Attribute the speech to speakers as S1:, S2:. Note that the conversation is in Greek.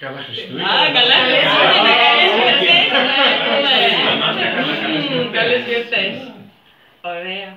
S1: Καλά Χριστούγεννα.
S2: Α, καλά Χριστούγεννα, καλές γιορτές. Καλές γιορτές. Ωραία.